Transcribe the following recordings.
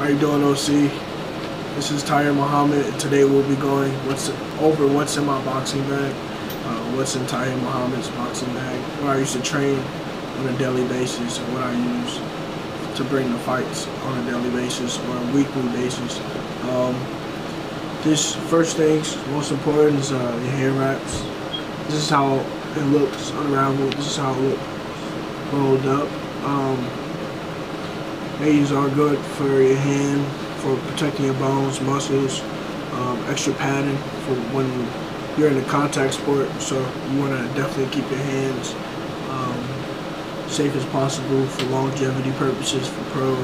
How you doing, OC? This is Taahir Muhammad, and today we'll be going what's over what's in my boxing bag, uh, what's in Taahir Muhammad's boxing bag, what I used to train on a daily basis, and what I use to bring the fights on a daily basis or a weekly basis. Um, this first things, most important is uh, your hair wraps. This is how it looks unraveled. This is how it looks rolled up. Um, these are good for your hand, for protecting your bones, muscles, um, extra padding for when you're in a contact sport. So you want to definitely keep your hands um, safe as possible for longevity purposes, for pro,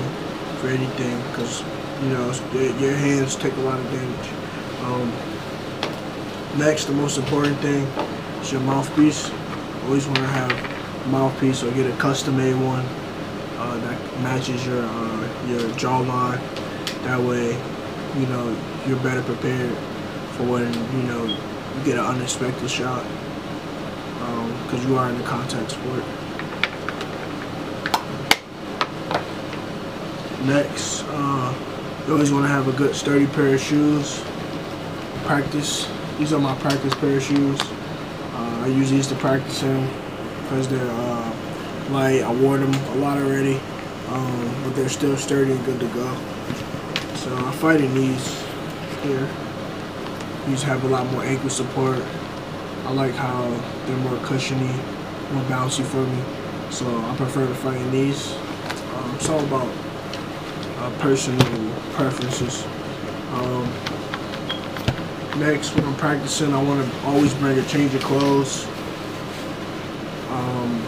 for anything, because you know your hands take a lot of damage. Um, next, the most important thing is your mouthpiece. Always want to have a mouthpiece or get a custom-made one uh, that matches your uh, your jawline. That way, you know you're better prepared for when you know you get an unexpected shot because um, you are in a contact sport. Next, uh, you always want to have a good sturdy pair of shoes. Practice. These are my practice pair of shoes. Uh, I use these to practice in because they're light. I wore them a lot already, um, but they're still sturdy and good to go. So I'm fighting these here. These have a lot more ankle support. I like how they're more cushiony, more bouncy for me. So I prefer to fight in these. Um, it's all about uh, personal preferences. Um, next, when I'm practicing, I want to always bring a change of clothes. Um,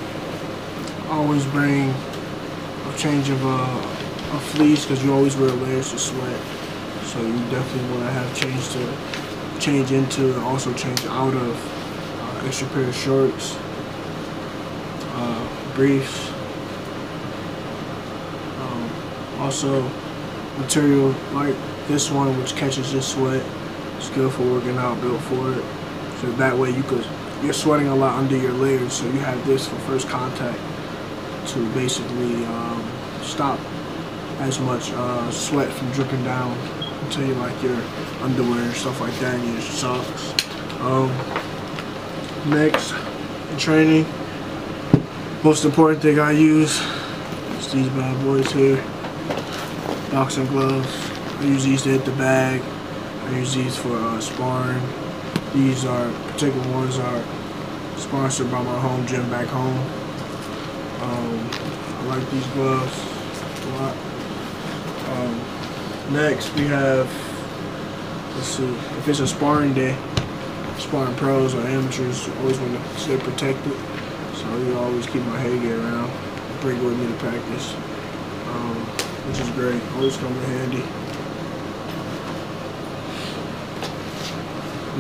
always bring a change of uh, a fleece because you always wear layers of sweat. So you definitely want to have change to change into and also change out of uh, extra pair of shorts, uh, briefs. Um, also material like this one which catches your sweat. It's good for working out, built for it. So that way you could, you're sweating a lot under your layers, so you have this for first contact to basically um, stop as much uh, sweat from dripping down into you like your underwear and stuff like that and your socks. Um, next, training, most important thing I use is these bad boys here. Boxing gloves. I use these to hit the bag. I use these for uh, sparring. These are, particular ones are sponsored by my home gym back home. Um, I like these gloves a lot. Um, next we have, let's see, if it's a sparring day, sparring pros or amateurs always want to stay protected. So you always keep my headgear around, bring it with me to practice, um, which is great. Always come in handy.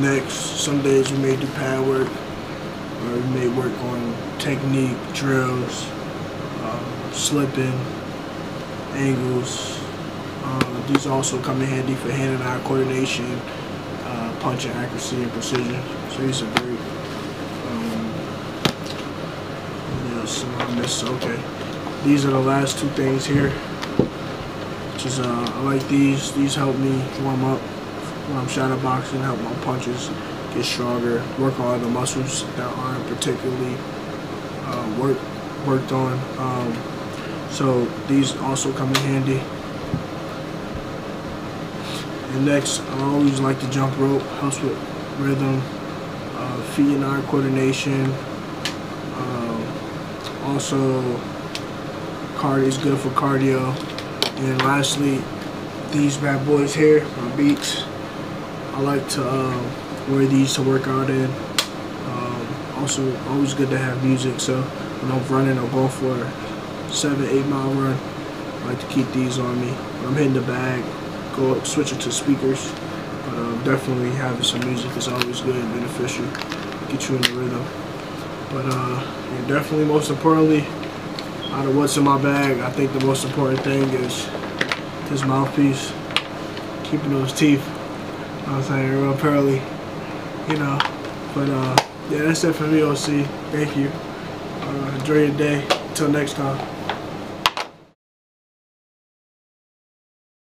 Next, some days we may do pad work, or we may work on technique, drills, slipping, angles. Uh, these also come in handy for hand and eye coordination, uh, punching accuracy and precision. So these are great. Um, I. Okay, these are the last two things here. Which is, uh, I like these. These help me warm up when I'm shadow boxing, help my punches get stronger, work on the muscles that aren't particularly uh, work, worked on. Um, so these also come in handy. And next, I always like the jump rope, helps with rhythm, uh, feet and eye coordination. Um, also, cardio is good for cardio. And lastly, these bad boys here, my beats. I like to uh, wear these to work out in. Um, also, always good to have music. So when I'm running or going for seven, eight mile run, I like to keep these on me. I'm hitting the bag, go up, switch it to speakers. But uh, definitely having some music is always good and beneficial. Get you in the rhythm. But uh, definitely, most importantly, out of what's in my bag, I think the most important thing is this mouthpiece, keeping those teeth I was saying real pearly, you know. But uh, yeah, that's it for me, OC. Thank you. Uh, enjoy your day. Until next time.